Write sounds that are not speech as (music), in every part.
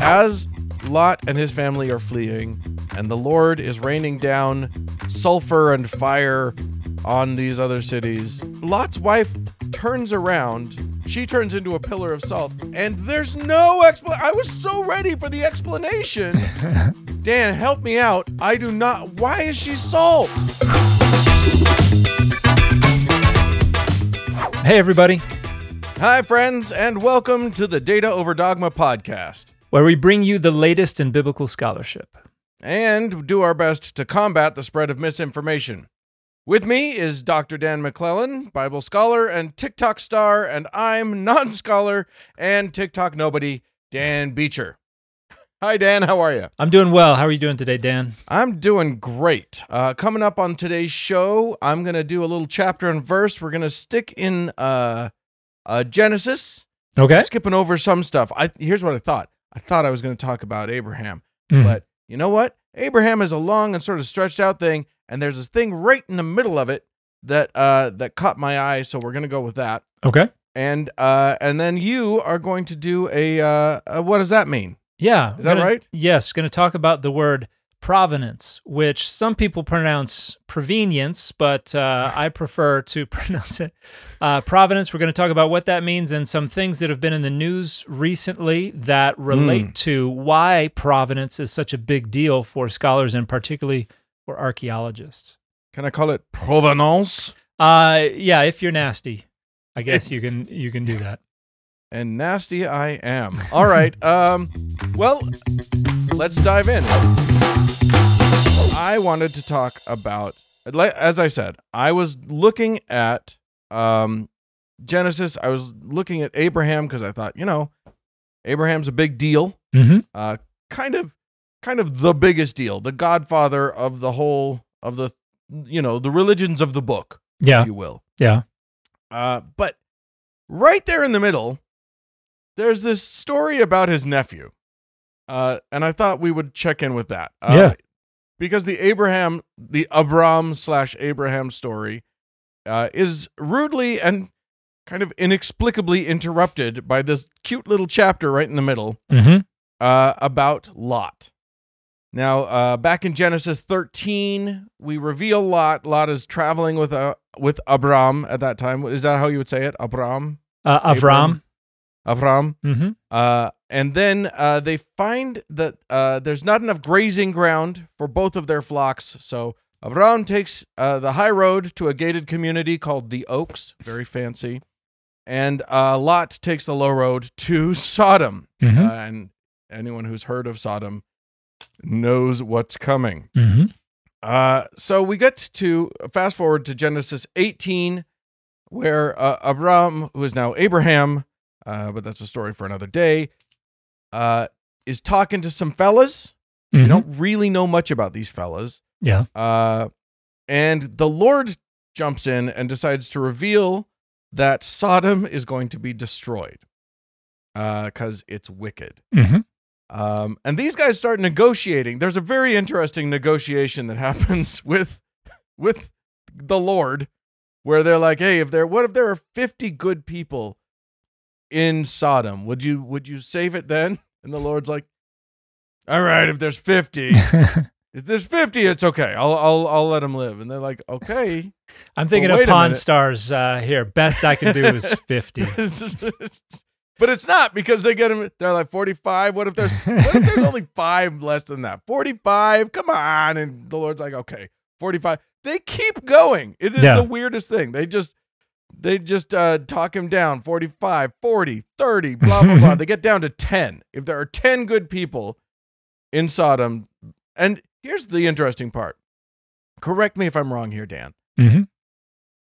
As Lot and his family are fleeing, and the Lord is raining down sulfur and fire on these other cities, Lot's wife turns around. She turns into a pillar of salt, and there's no explanation. I was so ready for the explanation. (laughs) Dan, help me out. I do not. Why is she salt? Hey, everybody, Hi, friends, and welcome to the Data Over Dogma podcast. where we bring you the latest in biblical scholarship. and do our best to combat the spread of misinformation. With me is Dr. Dan McClellan, Bible scholar and TikTok star, and I'm non scholar and TikTok nobody, Dan Beecher. Hi, Dan. How are you? I'm doing well. How are you doing today, Dan? I'm doing great. Uh, coming up on today's show, I'm going to do a little chapter and verse. We're going to stick in uh, uh, Genesis, Okay. skipping over some stuff. I Here's what I thought I thought I was going to talk about Abraham. Mm. But you know what? Abraham is a long and sort of stretched out thing, and there's this thing right in the middle of it that uh that caught my eye, so we're gonna go with that. okay. And uh and then you are going to do a uh, uh what does that mean? Yeah. Is that gonna- right? Yes. Going to talk about the word provenance, which some people pronounce provenience, but uh, (laughs) I prefer to (laughs) pronounce it uh, provenance. We're going to talk about what that means and some things that have been in the news recently that relate to why provenance is such a big deal for scholars and particularly for archaeologists. Can I call it provenance? Uh, yeah, if you're nasty, I guess you can you can do that. And nasty I am. All right. Um well, let's dive in. I wanted to talk about as I said, I was looking at um Genesis. I was looking at Abraham because I thought, you know, Abraham's a big deal. Mm-hmm. Uh kind of kind of the biggest deal, the godfather of the whole of the you know, the religions of the book, Yeah, if you will. yeah. Uh, but right there in the middle, there's this story about his nephew. Uh, and I thought we would check in with that. Uh, Yeah. Because the Abraham, the Abram slash Abraham story uh, is rudely and kind of inexplicably interrupted by this cute little chapter right in the middle Mm-hmm. uh, about Lot. Now, uh, back in Genesis 13, we reveal Lot. Lot is traveling with uh, with Abram at that time. Is that how you would say it? Abram? Uh, Avram. Avram. Mm-hmm. Uh, and then uh, they find that uh, there's not enough grazing ground for both of their flocks. So Abram takes uh, the high road to a gated community called the Oaks, very fancy. And uh, Lot takes the low road to Sodom. Mm-hmm. Uh, and anyone who's heard of Sodom knows what's coming. mm-hmm. Uh, so we get to fast forward to Genesis 18, where uh, Abram, who is now Abraham, uh, but that's a story for another day, uh, is talking to some fellas. Mm-hmm. don't really know much about these fellas. Yeah. Uh, and the Lord jumps in and decides to reveal that Sodom is going to be destroyed because it's wicked. Mm-hmm. Um, and these guys start negotiating. There's a very interesting negotiation that (laughs) happens with with the Lord, where they're like, "Hey, if there, what if there are 50 good people in Sodom? Would you would you save it then?" And the Lord's like, "All right, if there's 50, (laughs) if there's 50, it's okay. I'll I'll I'll let them live." And they're like, "Okay." I'm thinking Well, of Pawn. Stars uh, here. Best I can do is (laughs) 50. (laughs) but it's not because they get them. They're like 45. What if there's what if there's only five less than that? 45. Come on. And the Lord's like, okay, 45. They keep going. It is Yeah. the weirdest thing. They just they just uh, talk him down 45, 40, 30, blah, blah, blah. (laughs) They get down to 10. If there are 10 good people in Sodom, and here's the interesting part. Correct me if I'm wrong here, Dan. mm-hmm.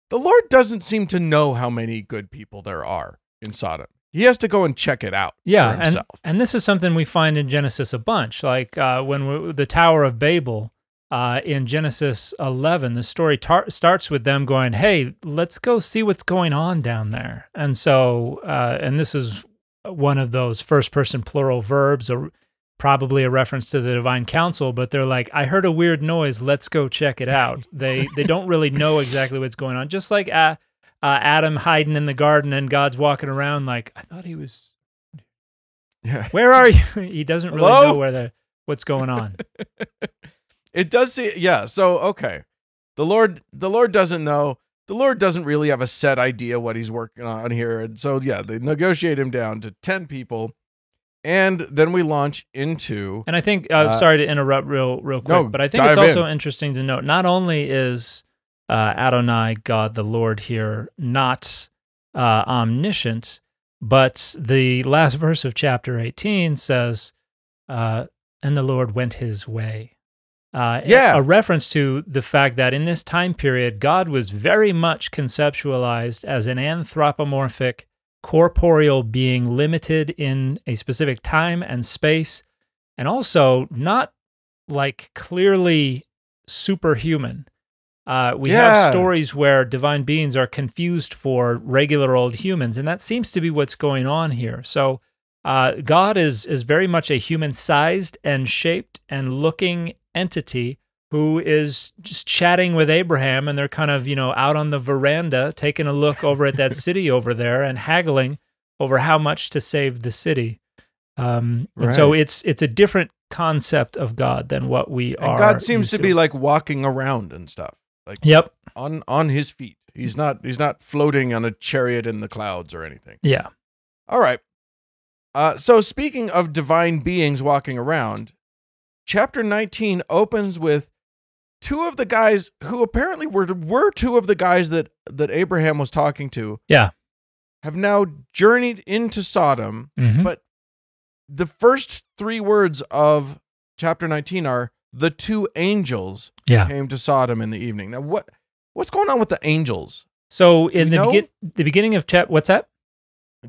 The Lord doesn't seem to know how many good people there are in Sodom. He has to go and check it out Yeah, and and this is something we find in Genesis a bunch. Like uh, when we, the Tower of Babel uh, in Genesis 11, the story tar- starts with them going, "Hey, let's go see what's going on down there." And so, uh, and this is one of those first-person plural verbs, or probably a reference to the divine council. But they're like, "I heard a weird noise. Let's go check it out." (laughs) they they don't really know exactly what's going on. Just like uh, uh, Adam hiding in the garden and God's walking around, like I thought he was Yeah. Where are you? (laughs) he doesn't really Hello? know where the what's going on. (laughs) it does see yeah so okay the lord the lord doesn't know the lord doesn't really have a set idea what he's working on here and so yeah they negotiate him down to 10 people and then we launch into And I think, uh, Uh, sorry to interrupt real real quick, no, but I think it's also in. interesting to note. Not only is uh, Adonai God the Lord here not uh, omniscient, but the last verse of chapter eighteen says, uh, "And the Lord went His way." Uh, Yeah. a reference to the fact that in this time period, God was very much conceptualized as an anthropomorphic, corporeal being limited in a specific time and space, and also not like clearly superhuman. Uh, we Yeah. have stories where divine beings are confused for regular old humans, and that seems to be what's going on here. So, uh, God is is very much a human-sized and shaped and looking entity who is just chatting with Abraham, and they're kind of you know out on the veranda taking a look over at that (laughs) city over there and haggling over how much to save the city. Um, and so it's it's a different concept of God than what we and are. god seems used to be like walking around and stuff like Yep. on on his feet he's not he's not floating on a chariot in the clouds or anything Yeah. all right uh so speaking of divine beings walking around chapter 19 opens with two of the guys who apparently were were two of the guys that that Abraham was talking to Yeah. have now journeyed into Sodom Mhm. but the first 3 words of chapter 19 are the two angels Yeah. came to Sodom in the evening now what what's going on with the angels So in the begin the beginning of chap, what's that?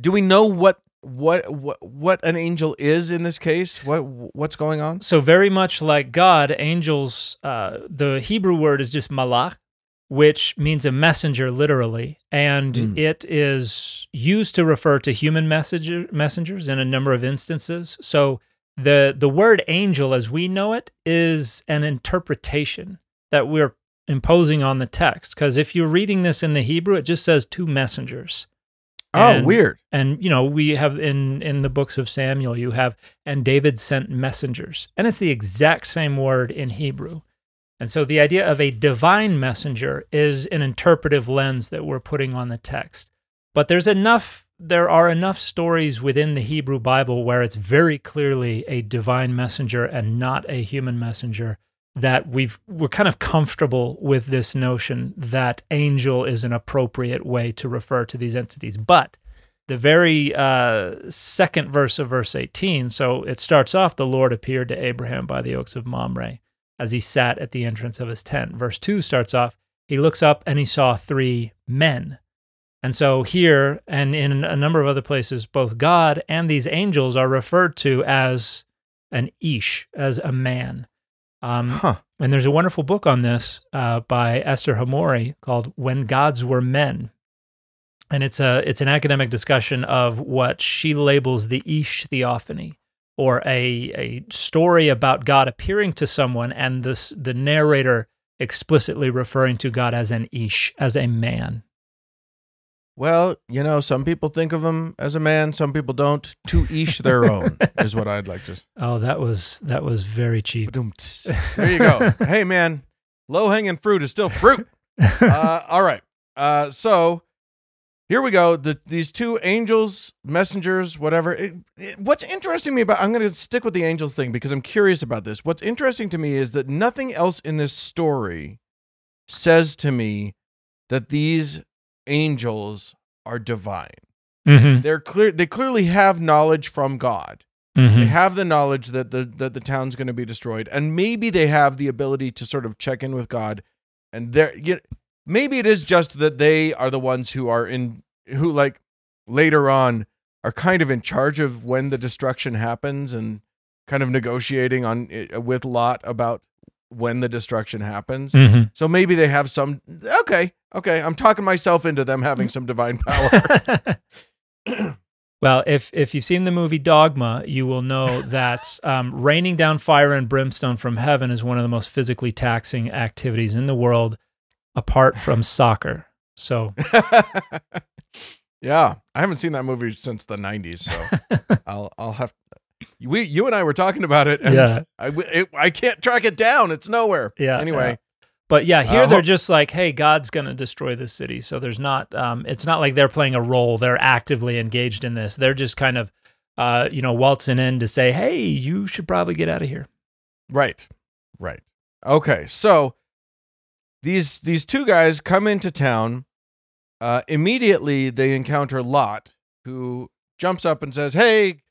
do we know what what what what an angel is in this case what what's going on So very much like God, angels. Uh, the Hebrew word is just malach, which means a messenger, literally, and Mm. it is used to refer to human messenger, messengers in a number of instances. So the the word angel, as we know it, is an interpretation that we're imposing on the text. Because if you're reading this in the Hebrew, it just says two messengers. Oh And- weird. and you know we have in in the books of samuel you have and david sent messengers. And it's the exact same word in hebrew. And so the idea of a divine messenger is an interpretive lens that we're putting on the text. But there's enough there are enough stories within the hebrew bible where it's very clearly a divine messenger and not a human messenger that we've we're kind of comfortable with this notion that angel is an appropriate way to refer to these entities. But the very uh, second verse of verse 18 so it starts off the lord appeared to abraham by the oaks of mamre as he sat at the entrance of his tent. Verse 2 starts off he looks up and he saw three men. And so here and in a number of other places both god and these angels are referred to as an ish as a man um, huh and there's a wonderful book on this uh, by Esther Hamori called "When Gods Were Men," and it's a it's an academic discussion of what she labels the Ish theophany, or a a story about God appearing to someone and this the narrator explicitly referring to God as an Ish, as a man. Well you know some people think of him as a man some people don't. To each their (laughs) own is what i'd like to Oh, that was that was very cheap. There you go. (laughs) Hey man low hanging fruit is still fruit. (laughs) Uh, all right. Uh, so here we go. The, these two angels messengers whatever. It, it- what's interesting to me about i'm going to stick with the angels thing because i'm curious about this. What's interesting to me is that nothing else in this story says to me that these angels are divine. Hmm they're clear they clearly have knowledge from god. Hmm they have the knowledge that the that the town's going to be destroyed and maybe they have the ability to sort of check in with god and they're you maybe it is just that they are the ones who are in who like later on are kind of in charge of when the destruction happens and kind of negotiating on with lot about when the destruction happens. Hmm so maybe they have some okay okay i'm talking myself into them having some divine power (laughs) (clears throat) well, if if you've seen the movie Dogma, you will know (laughs) that um, raining down fire and brimstone from heaven is one of the most physically taxing activities in the world, apart from (laughs) soccer. So, yeah, I haven't seen that movie since the '90s, so I'll I'll have we you and I were talking about it, and Yeah. I it, I can't track it down. It's nowhere. Yeah, Anyway, But yeah, here Uh, they're just like, hey, God's going to destroy this city. So there's not, um, it's not like they're playing a role. They're actively engaged in this. They're just kind of, uh, you know, waltzing in to say, hey, you should probably get out of here. right, right. Okay, so these these two guys come into town. Uh, immediately, they encounter Lot, who jumps up and says, "Hey,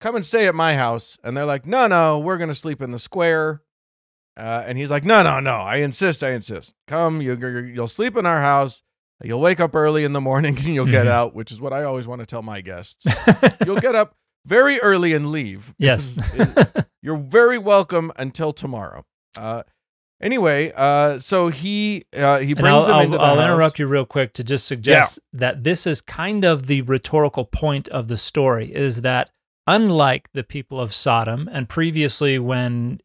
come and stay at my house." And they're like, "No, no, we're gonna sleep in the square." Uh, and he's like, "No, no, no! I insist! I insist! Come, you, you you'll sleep in our house. You'll wake up early in the morning (laughs) and you'll get Mhm. out, which is what I always want to tell my guests. (laughs) You'll get up very early and leave. yes. You're very welcome until tomorrow." Uh, anyway, uh, so he uh, he brings I'll, them I'll, into the I'll house. interrupt you real quick to just suggest that this is kind of the rhetorical point of the story is that unlike the people of Sodom, and previously when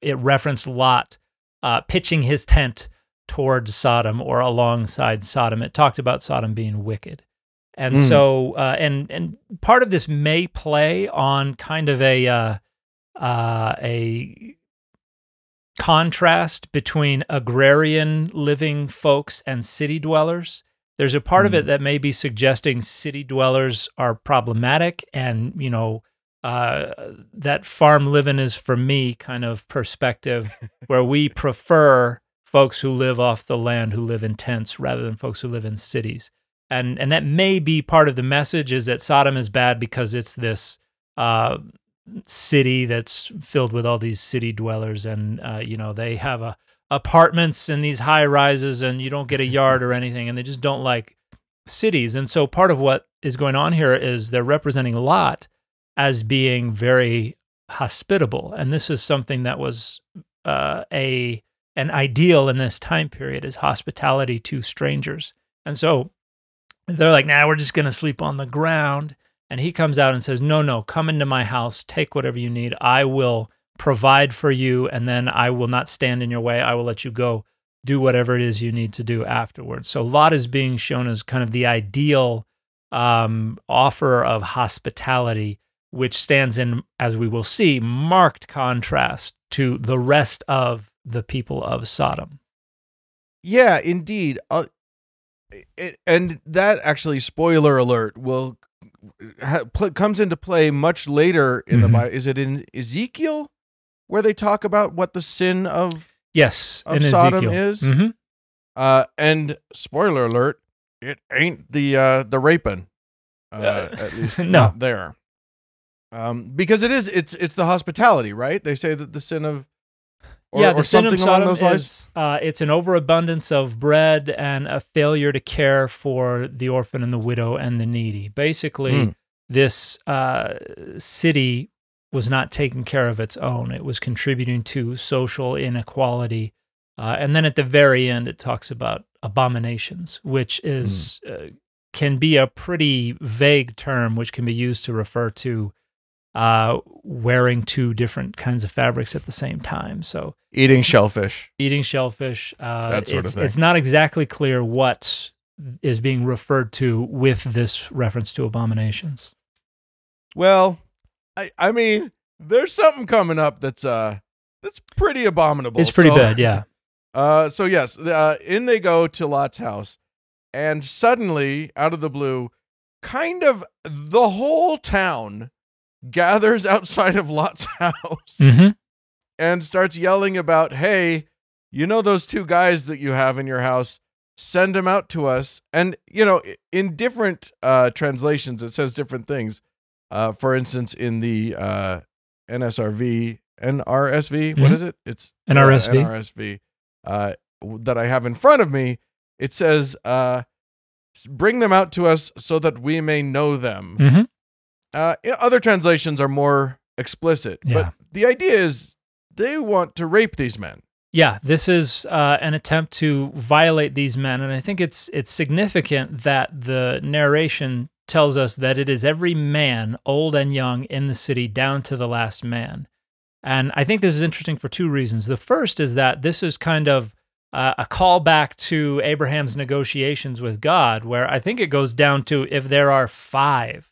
it referenced Lot uh, pitching his tent towards Sodom or alongside Sodom, it talked about Sodom being wicked. And Mm. so, uh, and and part of this may play on kind of a uh, uh, a contrast between agrarian living folks and city dwellers. There's a part of it that may be suggesting city dwellers are problematic and, you know, uh, that farm living is for me kind of perspective (laughs) where we prefer folks who live off the land who live in tents rather than folks who live in cities. And and that may be part of the message is that Sodom is bad because it's this uh, city that's filled with all these city dwellers and uh, you know they have a apartments in these high rises and you don't get a yard or anything and they just don't like cities. And so part of what is going on here is they're representing lot as being very hospitable. And this is something that was uh, a an ideal in this time period is hospitality to strangers. And so they're like nah we're just going to sleep on the ground. And he comes out and says, No, no, come into my house, take whatever you need. I will provide for you, and then I will not stand in your way. I will let you go do whatever it is you need to do afterwards. So Lot is being shown as kind of the ideal um, offer of hospitality, which stands in, as we will see, marked contrast to the rest of the people of Sodom. Yeah, indeed. Uh, it, and that actually, spoiler alert, will ha, pl- comes into play much later in the Mhm. Bible. Is it in Ezekiel where they talk about what the sin of? Yes, Of in Sodom Ezekiel. is? Mhm. Uh, and spoiler alert, it ain't the uh, the raping. Uh, Uh, at least (laughs) no. not there. Um, because it is it's it's the hospitality, right? They say that the sin of or, yeah, the sin of Sodom is uh, it's an overabundance of bread and a failure to care for the orphan and the widow and the needy. Basically, Mm. this uh, city was not taking care of its own. It was contributing to social inequality. Uh, and then at the very end, it talks about abominations, which is uh, can be a pretty vague term, which can be used to refer to uh, wearing two different kinds of fabrics at the same time. So Eating shellfish. eating shellfish. Uh, That sort of thing. It's not exactly clear what is being referred to with this reference to abominations. Well, I I mean, there's something coming up that's uh that's pretty abominable. It's pretty So- bad, yeah. (laughs) Uh, so yes, uh, in they go to Lot's house, and suddenly, out of the blue, kind of the whole town gathers (laughs) outside of Lot's (laughs) house hmm and starts yelling about, "Hey, you know those two guys that you have in your house? Send them out to us." And you know, in different uh, translations, it says different things. Uh, for instance, in the uh, NSRV, NRSV, what Mhm. is it? It's NRSV. Uh, NRSV uh, that I have in front of me. It says, uh, "Bring them out to us so that we may know them." hmm Uh, other translations are more explicit, Yeah. but the idea is they want to rape these men. Yeah, this is uh, an attempt to violate these men, and I think it's it's significant that the narration tells us that it is every man, old and young, in the city, down to the last man. And I think this is interesting for two reasons. The first is that this is kind of uh, a callback to Abraham's negotiations with God, where I think it goes down to if there are five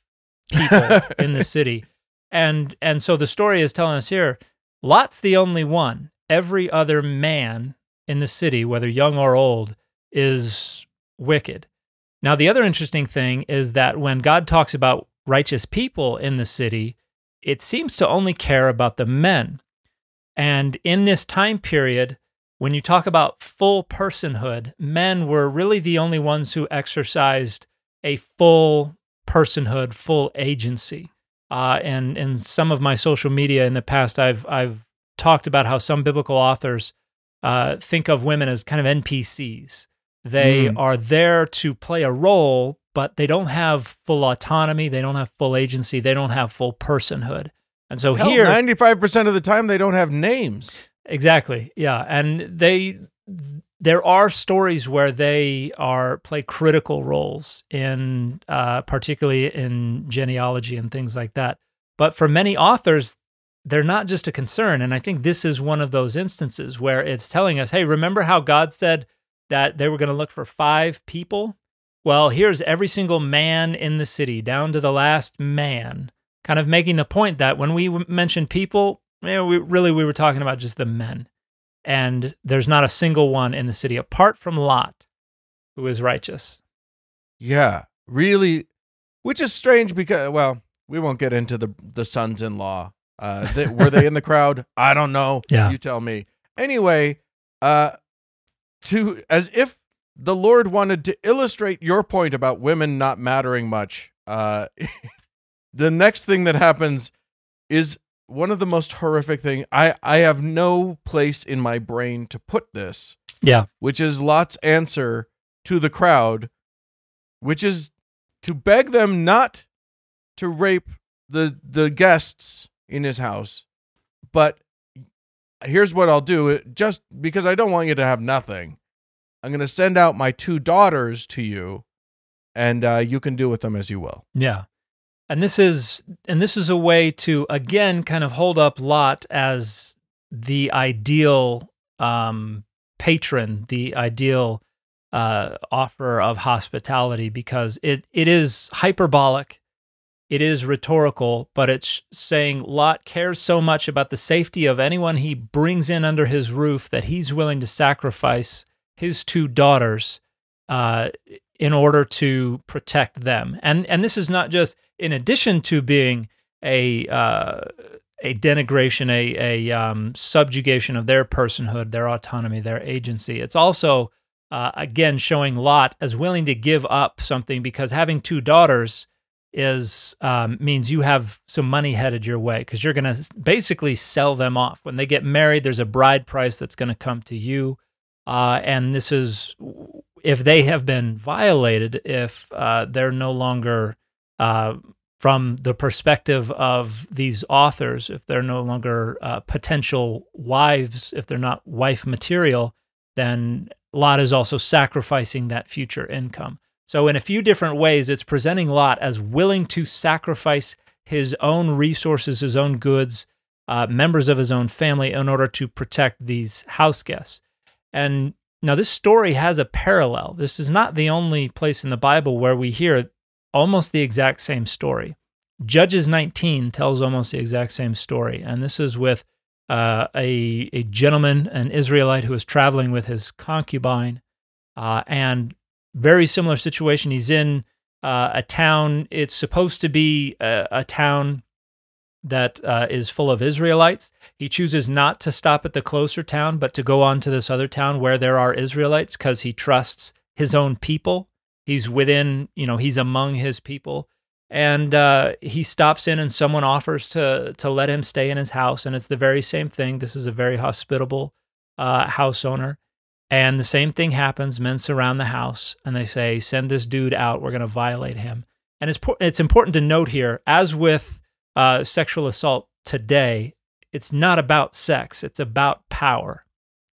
people (laughs) in the city, And and so the story is telling us here, Lot's the only one. Every other man in the city, whether young or old, is wicked. Now, the other interesting thing is that when God talks about righteous people in the city, it seems to only care about the men. And in this time period, when you talk about full personhood, men were really the only ones who exercised a full personhood, full agency. Uh, and in some of my social media in the past, I've I've talked about how some biblical authors uh, think of women as kind of NPCs. They Mm. are there to play a role, but they don't have full autonomy. They don't have full agency. They don't have full personhood. And so Hell, here, 95% of the time they don't have names. Exactly. Yeah, and they there are stories where they are play critical roles in uh, particularly in genealogy and things like that. But for many authors, they're not just a concern, and I think this is one of those instances where it's telling us, "Hey, remember how God said that they were going to look for five people? Well, here's every single man in the city, down to the last man." Kind of making the point that when we w- mention people, you know, we really we were talking about just the men and there's not a single one in the city apart from Lot who is righteous. Yeah, really, which is strange because, well, we won't get into the the sons-in-law. Uh, they, were they in the (laughs) crowd? I don't know. Yeah. you tell me. Anyway, uh, to as if the Lord wanted to illustrate your point about women not mattering much. Uh, (laughs) the next thing that happens is one of the most horrific thing. I I have no place in my brain to put this Yeah. which is Lot's answer to the crowd, which is to beg them not to rape the the guests in his house. But here's what I'll do, just because I don't want you to have nothing. I'm going to send out my two daughters to you and uh, you can do with them as you will. Yeah. And this is and this is a way to again kind of hold up Lot as the ideal um, patron, the ideal uh, offer of hospitality, because it it is hyperbolic, it is rhetorical, but it's saying Lot cares so much about the safety of anyone he brings in under his roof that he's willing to sacrifice his two daughters uh, in order to protect them. And and this is not just in addition to being a uh, a denigration, a a um, subjugation of their personhood, their autonomy, their agency. It's also uh, again showing Lot as willing to give up something because having two daughters is um, means you have some money headed your way because you're going to basically sell them off when they get married. There's a bride price that's going to come to you, uh, and this is if they have been violated, if uh, they're no longer uh, from the perspective of these authors, if they're no longer uh, potential wives, if they're not wife material, then Lot is also sacrificing that future income. So, in a few different ways, it's presenting Lot as willing to sacrifice his own resources, his own goods, uh, members of his own family in order to protect these house guests. And now, this story has a parallel. This is not the only place in the Bible where we hear almost the exact same story. Judges 19 tells almost the exact same story. And this is with uh, a, a gentleman, an Israelite who is traveling with his concubine. Uh, and very similar situation. He's in uh, a town. It's supposed to be a, a town that uh, is full of Israelites. He chooses not to stop at the closer town, but to go on to this other town where there are Israelites because he trusts his own people. He's within, you know, he's among his people. And uh, he stops in, and someone offers to to let him stay in his house, and it's the very same thing. This is a very hospitable uh, house owner, and the same thing happens. Men surround the house, and they say, "Send this dude out. We're going to violate him." And it's it's important to note here, as with uh, sexual assault today, it's not about sex, it's about power.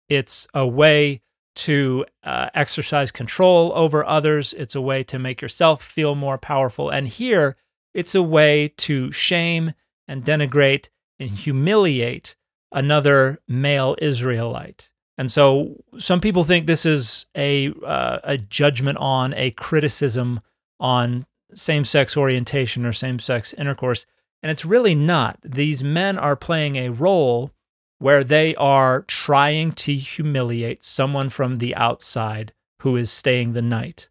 It's a way to uh, exercise control over others, it's a way to make yourself feel more powerful. And here, it's a way to shame and denigrate and humiliate another male Israelite. And so some people think this is a uh, a judgment on a criticism on same-sex orientation or same-sex intercourse And it's really not. These men are playing a role where they are trying to humiliate someone from the outside who is staying the night,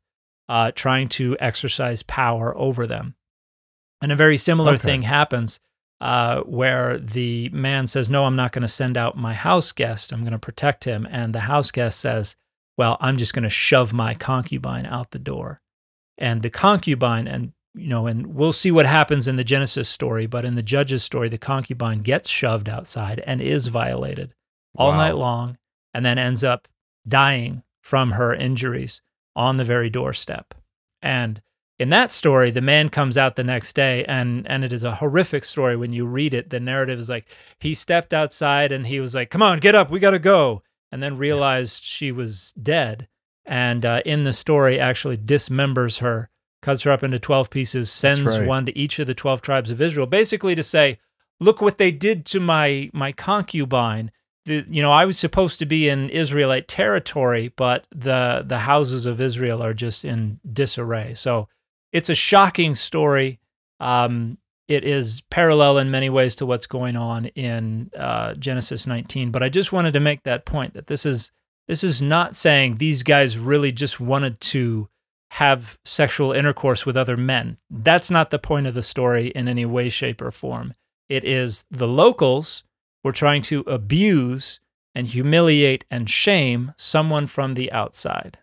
uh, trying to exercise power over them. And a very similar Okay. thing happens uh, where the man says, No, I'm not going to send out my house guest. I'm going to protect him. And the house guest says, Well, I'm just going to shove my concubine out the door. And the concubine, and you know, and we'll see what happens in the Genesis story, but in the Judges story, the concubine gets shoved outside and is violated all Wow. night long and then ends up dying from her injuries on the very doorstep. And in that story, the man comes out the next day and and it is a horrific story when you read it. The narrative is like he stepped outside and he was like, "Come on, get up, we got to go." And then realized she was dead and uh, in the story actually dismembers her, cuts her up into 12 pieces, sends right. one to each of the 12 tribes of Israel, basically to say, "Look what they did to my my concubine." The, you know, I was supposed to be in Israelite territory, but the the houses of Israel are just in disarray. So it's a shocking story. Um, it is parallel in many ways to what's going on in uh, Genesis 19. But I just wanted to make that point that this is this is not saying these guys really just wanted to have sexual intercourse with other men. That's not the point of the story in any way, shape, or form. It is the locals were trying to abuse and humiliate and shame someone from the outside.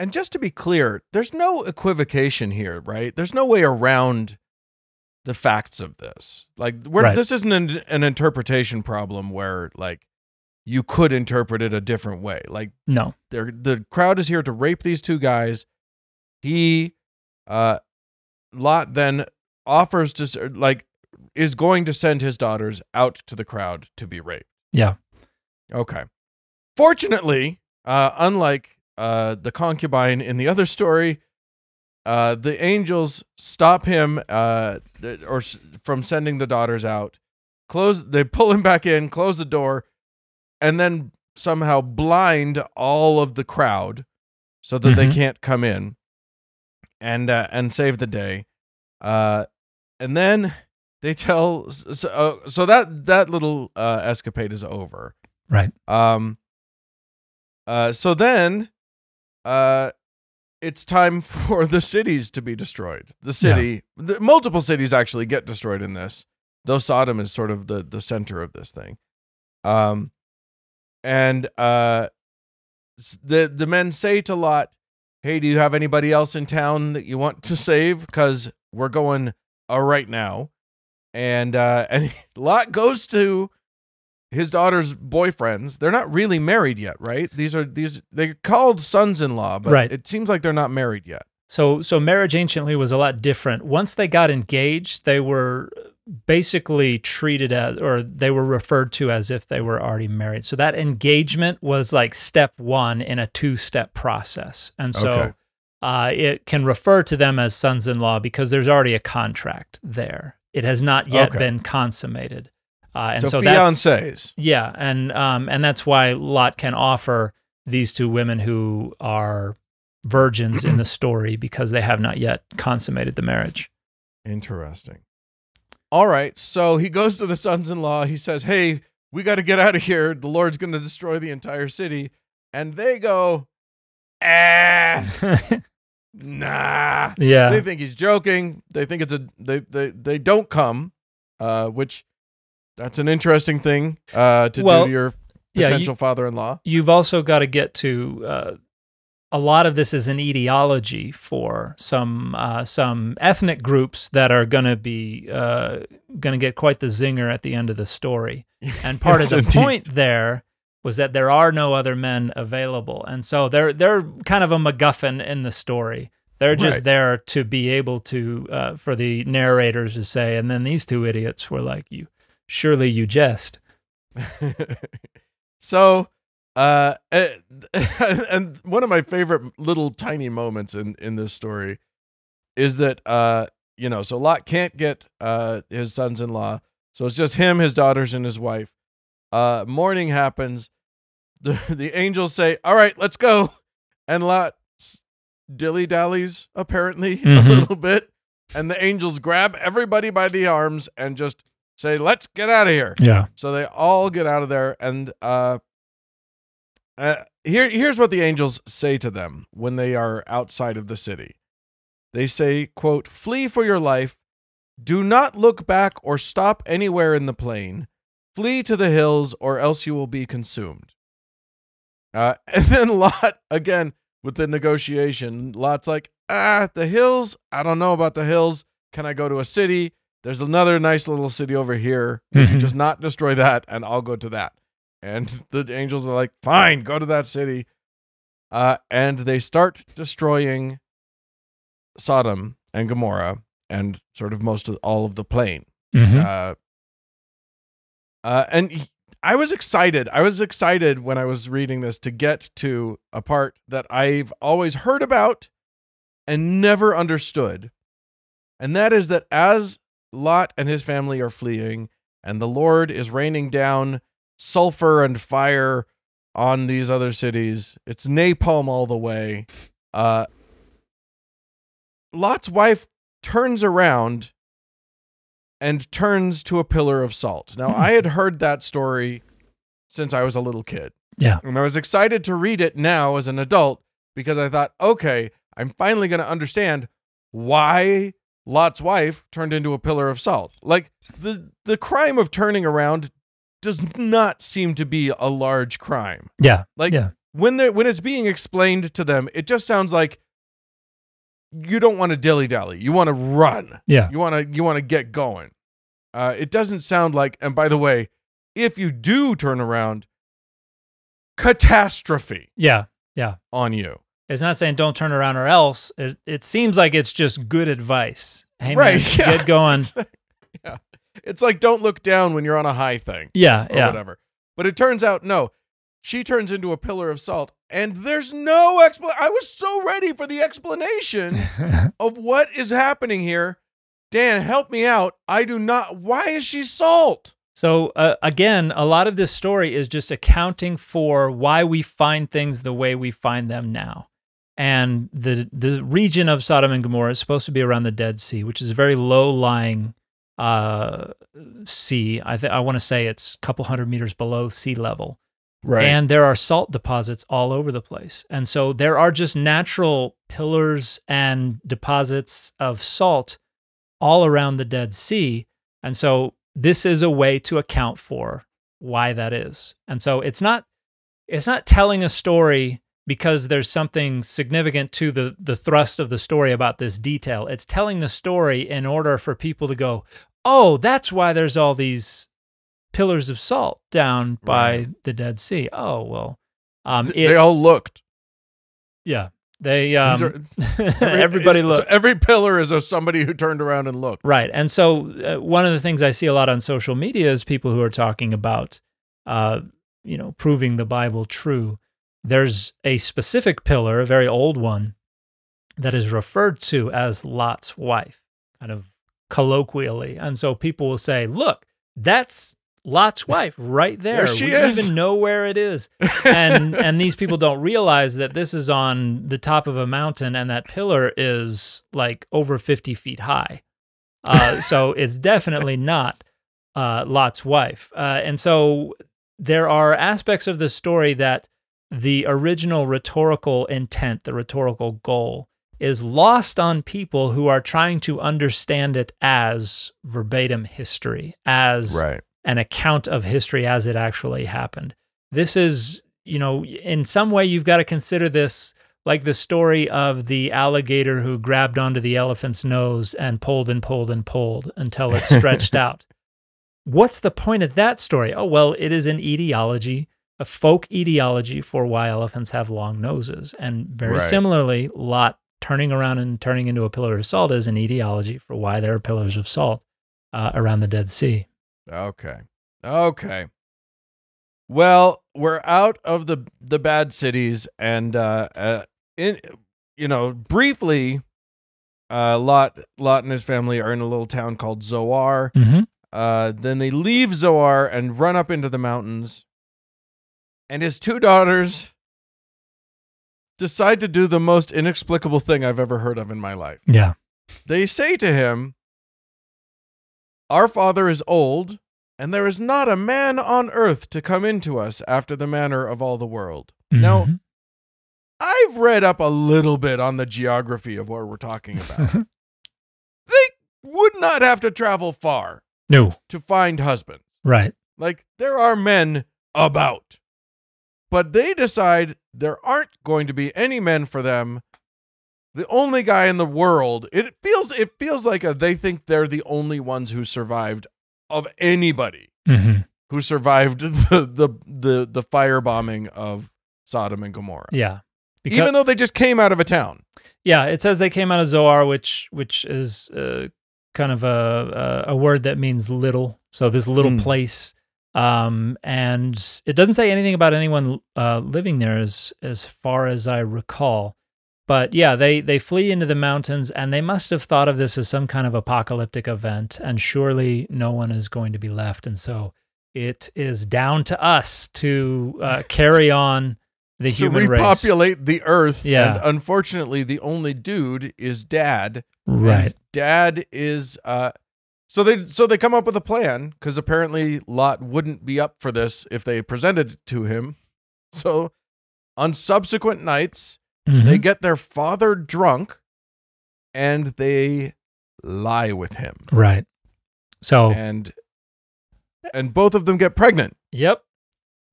And just to be clear, there's no equivocation here, right? There's no way around the facts of this. Like, we're, Right. this isn't an, an interpretation problem where, like, you could interpret it a different way. Like, No. the crowd is here to rape these two guys. He, uh, Lot then offers to, like, is going to send his daughters out to the crowd to be raped. Yeah. Okay. Fortunately, uh, unlike uh, the concubine in the other story, uh, the angels stop him uh, th- or s- from sending the daughters out. Close. They pull him back in, close the door, and then somehow blind all of the crowd so that they Mhm. can't come in and uh, and save the day. Uh, and then they tell so, uh, so that that little uh, escapade is over. Right. Um. Uh. So then, uh, it's time (laughs) for the cities to be destroyed. The city, the, multiple cities actually get destroyed in this, though Sodom is sort of the the center of this thing. Um, and uh, the the men say to Lot, "Hey, do you have anybody else in town that you want to save? Because we're going uh, right now." And uh, (laughs) and Lot goes to his daughter's boyfriends. They're not really married yet, right? These are these they're called sons-in-law, but Right. it seems like they're not married yet. So so marriage anciently was a lot different. Once they got engaged, they were basically treated as or they were referred to as if they were already married. So that engagement was like step 1 in a two-step process. And so Okay. uh, it can refer to them as sons-in-law because there's already a contract there. It has not yet Okay. been consummated. Uh, and so, so, that's fiancés. yeah, and um, and that's why Lot can offer these two women who are virgins in the (clears throat) story because they have not yet consummated the marriage. Interesting. All right. So he goes to the sons in law. He says, Hey, we got to get out of here. The Lord's going to destroy the entire city. And they go, Ah, (laughs) nah. Yeah. They think he's joking. They think it's a, they, they, they don't come, uh, which that's an interesting thing uh, to Well, do to your yeah, you- potential father in law. you've also got to get to uh, a lot of this is an etiology for some uh, some ethnic groups that are going to be uh, going to get quite the zinger at the end of the story. (laughs) And part Yes, of the indeed. point there was that there are no other men available, and so they're they're kind of a MacGuffin in the story. They're just Right. there to be able to uh, for the narrators to say, and then these two idiots were like, "You surely you jest." (laughs) so uh eh, (laughs) and one of my favorite little tiny moments in in this story is that uh you know so lot can't get uh his sons-in-law so it's just him his daughters and his wife uh morning happens (laughs) the the angels say all right let's go and lot dilly dallies apparently a Mhm. little bit and the angels grab everybody by the arms and just say, "Let's get out of here." Yeah. So they all get out of there, and uh, uh, here here's what the angels say to them when they are outside of the city. They say, "quote Flee for your life. Do not look back or stop anywhere in the plain. Flee to the hills, or else you will be consumed." Uh, (laughs) and then Lot again with the negotiation. Lot's like, "Ah, the hills. I don't know about the hills. Can I go to a city?" There's another nice little city over here. Mhm. just not destroy that, and I'll go to that. And (laughs) the angels are like, fine, go to that city. Uh, and they start destroying Sodom and Gomorrah and sort of most of all of the plain. Mhm. Uh, uh, and he- I was excited. I was excited when I was reading this to get to a part that I've always heard about and never understood. And that is that as Lot and his family are fleeing, and the Lord is raining down sulfur and fire on these other cities, it's napalm all the way. Uh, Lot's wife turns around and turns to a pillar of salt. Now. I had heard that story since I was a little kid. Yeah. And I was excited to read it now as an adult because I thought, okay, I'm finally going to understand why Lot's wife turned into a pillar of salt. Like the the crime of turning around does not seem to be a large crime. Yeah. Like Yeah. when they when it's being explained to them, it just sounds like you don't want to dilly dally. You want to run. Yeah. You want to you want to get going. Uh, it doesn't sound like. And by the way, if you do turn around, catastrophe Yeah. Yeah. On you. It's not saying don't turn around or else. It, it seems like it's just good advice. Hey, Right, man, (laughs) yeah. Get going. (laughs) yeah, it's like don't look down when you're on a high thing Yeah. or Yeah. whatever. But it turns out no. She turns into a pillar of salt, and there's no explanation. I was so ready for the explanation (laughs) of what is happening here. Dan, help me out. I do not. Why is she salt? So uh, again, a lot of this story is just accounting for why we find things the way we find them now. And the the region of Sodom and Gomorrah is supposed to be around the Dead Sea, which is a very low lying uh, sea. I th- I want to say it's a couple hundred meters below sea level. Right. And there are salt deposits all over the place. And so there are just natural pillars and deposits of salt all around the Dead Sea. And so this is a way to account for why that is. And so it's not it's not telling a story because there's something significant to the the thrust of the story about this detail. It's telling the story in order for people to go, "Oh, that's why there's all these pillars of salt down by Right. the Dead Sea." Oh, well. Um it, they all looked. yeah. They um (laughs) Every- (laughs) everybody so every pillar is of somebody who turned around and looked. Right. And so uh, one of the things I see a lot on social media is people who are talking about, uh, you know, proving the Bible true. There's a specific pillar, a very old one, that is referred to as Lot's wife, kind of colloquially. And so people will say, look, that's Lot's (laughs) wife right there. There she we is." even know where it is. and and these people don't realize that this is on the top of a mountain and that pillar is like over 50 feet high. Uh, so it's definitely not uh, Lot's wife. Uh, and so there are aspects of the story that the original rhetorical intent, the rhetorical goal, is lost on people who are trying to understand it as verbatim history, as right. an account of history as it actually happened. This is, you know, in some way, you've got to consider this like the story of the alligator who grabbed onto the elephant's nose and pulled and pulled and pulled until it (laughs) stretched out. What's the point of that story? Oh, well, it is an etiology, a folk etiology for why elephants have long noses. And very Right. similarly, Lot turning around and turning into a pillar of salt is an etiology for why there are pillars of salt uh, around the Dead Sea. Okay. Okay. Well, we're out of the the bad cities, and uh, uh in you know briefly, uh, Lot Lot and his family are in a little town called Zoar. Mm-hmm. Uh, then they leave Zoar and run up into the mountains, and his two daughters decide to do the most inexplicable thing I've ever heard of in my life. Yeah. they say to him, Our father is old, and there is not a man on earth to come into us after the manner of all the world. Now, Mhm. I've read up a little bit on the geography of what we're talking (laughs) about. they would not have to travel far no, to find husbands. right. Like, there are men about. But they decide there aren't going to be any men for them. The only guy in the world, it feels it feels like a, they think they're the only ones who survived of anybody hmm who survived (laughs) the the the, the firebombing of Sodom and Gomorrah. Yeah. Because, Even though they just came out of a town. yeah, it says they came out of Zoar, which which is uh, kind of a, a a word that means little. So this little Hmm. place, um, and it doesn't say anything about anyone uh, living there, as as far as I recall. But yeah, they they flee into the mountains, and they must have thought of this as some kind of apocalyptic event, and surely no one is going to be left, and so it is down to us to uh, (laughs) carry on the To human race. repopulate the earth. Yeah. And unfortunately, the only dude is dad. Right. Dad is uh so they so they come up with a plan because apparently Lot wouldn't be up for this if they presented it to him. So on subsequent nights, Mhm. they get their father drunk and they lie with him. Right. So, And and both of them get pregnant. yep.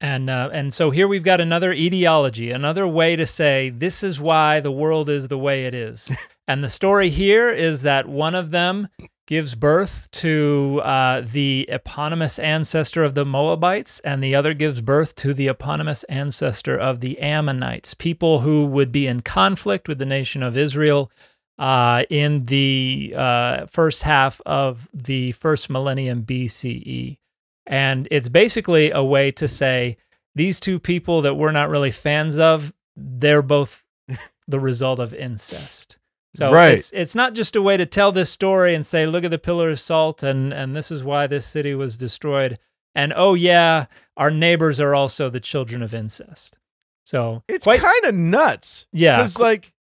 And uh, and so here we've got another etiology, another way to say this is why the world is the way it is. (laughs) and the story here is that one of them gives birth to uh, the eponymous ancestor of the Moabites, and the other gives birth to the eponymous ancestor of the Ammonites, people who would be in conflict with the nation of Israel uh, in the uh, first half of the first millennium BCE. And it's basically a way to say these two people that we're not really fans of, they're both (laughs) the result of incest. So Right. it's it's not just a way to tell this story and say, look at the pillar of salt and and this is why this city was destroyed. And oh yeah, our neighbors are also the children of incest. So It's kind of nuts. yeah, Because like,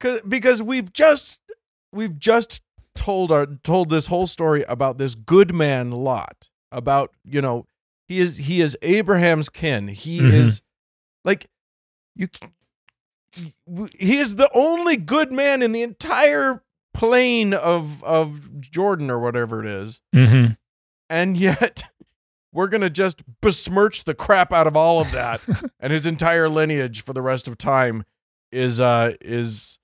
cause, because we've just we've just told our told this whole story about this good man Lot. About you know he is he is Abraham's kin. He Mhm. is like you. He is the only good man in the entire plain of of Jordan or whatever it is, hmm and yet we're gonna just besmirch the crap out of all of that (laughs) and his entire lineage for the rest of time is uh is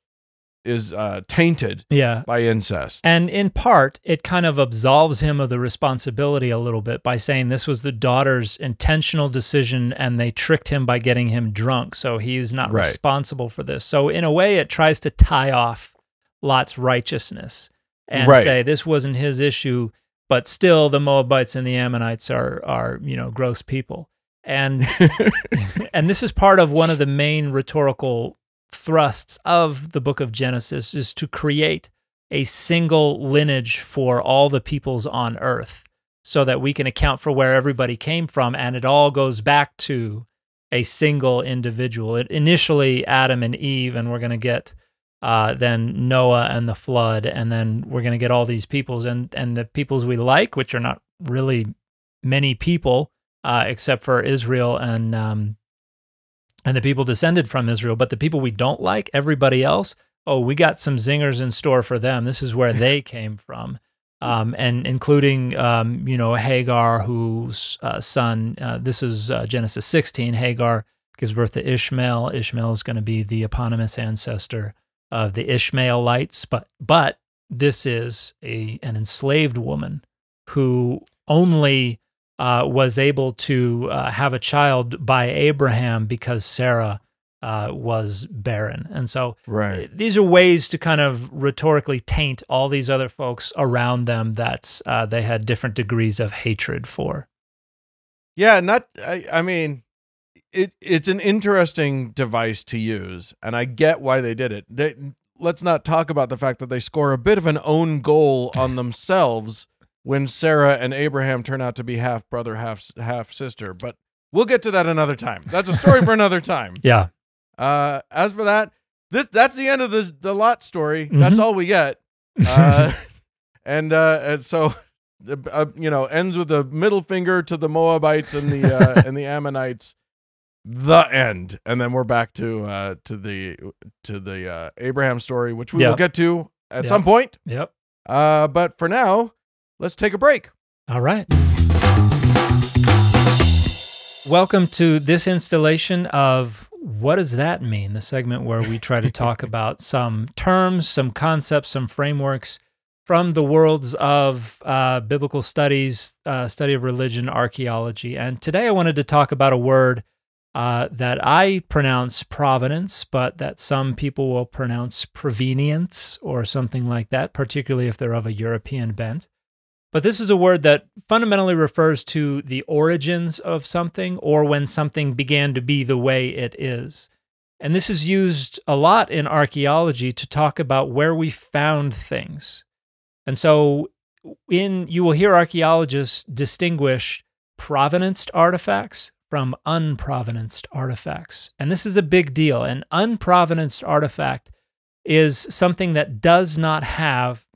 is uh tainted yeah. by incest. And in part, it kind of absolves him of the responsibility a little bit by saying this was the daughter's intentional decision and they tricked him by getting him drunk. So he's not Right. responsible for this. So, in a way, it tries to tie off Lot's righteousness and Right. say this wasn't his issue, but still the Moabites and the Ammonites are, are you know, gross people. And (laughs) (laughs) and this is part of one of the main rhetorical thrusts of the book of Genesis is to create a single lineage for all the peoples on earth so that we can account for where everybody came from and it all goes back to a single individual. It, initially Adam and Eve and we're going to get uh, then Noah and the flood and then we're going to get all these peoples and and the peoples we like which are not really many people uh, except for Israel and um, and the people descended from Israel. But the people we don't like, everybody else, oh, we got some zingers in store for them. This is where they came from, (laughs) um, and including um, you know Hagar, whose uh, son. Uh, this is uh, Genesis 16. Hagar gives birth to Ishmael. Ishmael is going to be the eponymous ancestor of the Ishmaelites, but but this is a an enslaved woman who only uh, was able to uh, have a child by Abraham because Sarah uh, was barren. And so right. these are ways to kind of rhetorically taint all these other folks around them that uh, they had different degrees of hatred for. Yeah, not I, I mean it it's an interesting device to use and I get why they did it. They, let's not talk about the fact that they score a bit of an own goal on themselves when Sarah and Abraham turn out to be half brother, half half sister, but we'll get to that another time. That's a story for another time. (laughs) Yeah. Uh, as for that, this that's the end of this the Lot story. That's Mhm. all we get. uh, (laughs) and uh, and so uh, you know ends with a middle finger to the Moabites and the uh, (laughs) and the Ammonites. The end, and then we're back to uh, to the to the uh, Abraham story, which we Yeah. will get to at Yeah. some point. Yep. Uh, but for now, let's take a break. All right. Welcome to this installation of What Does That Mean? The segment where we try to (laughs) talk about some terms, some concepts, some frameworks from the worlds of uh, biblical studies, uh, study of religion, archaeology. And today I wanted to talk about a word uh, that I pronounce provenance, but that some people will pronounce provenience or something like that, particularly if they're of a European bent. But this is a word that fundamentally refers to the origins of something or when something began to be the way it is. And this is used a lot in archaeology to talk about where we found things. And so in you will hear archaeologists distinguish provenanced artifacts from unprovenanced artifacts. And this is a big deal. An unprovenanced artifact is something that does not have